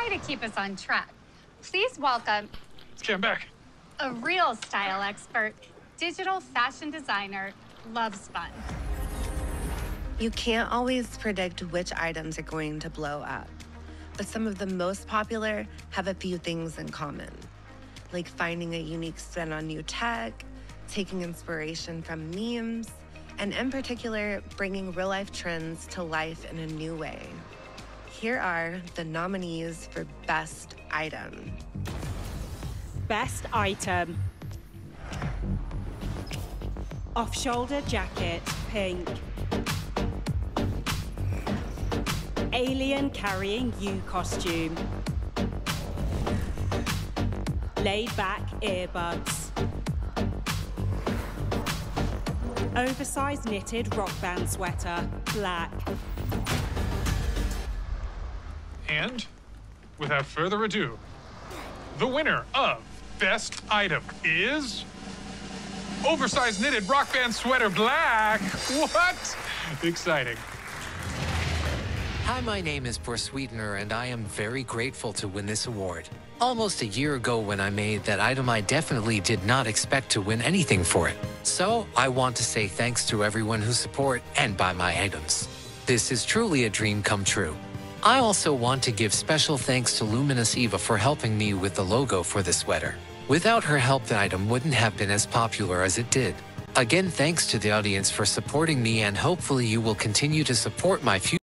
try to keep us on track. Please welcome Okay, I'm back. a real style expert, digital fashion designer, Loves Fun. You can't always predict which items are going to blow up, but some of the most popular have a few things in common, like finding a unique spin on new tech, taking inspiration from memes, and in particular, bringing real life trends to life in a new way. Here are the nominees for Best Item. Best item. Off shoulder jacket, pink. Alien carrying you costume. Laid back earbuds. Oversized knitted rock band sweater, black. And without further ado, the winner of Best Item is. Oversized knitted rock band sweater black. What? Exciting. Hi, my name is Sweetener, and I am very grateful to win this award. Almost a year ago, when I made that item, I definitely did not expect to win anything for it. So, I want to say thanks to everyone who support and buy my items. This is truly a dream come true. I also want to give special thanks to Luminous Eva for helping me with the logo for the sweater. Without her help, the item wouldn't have been as popular as it did. Again, thanks to the audience for supporting me, and hopefully, you will continue to support my future.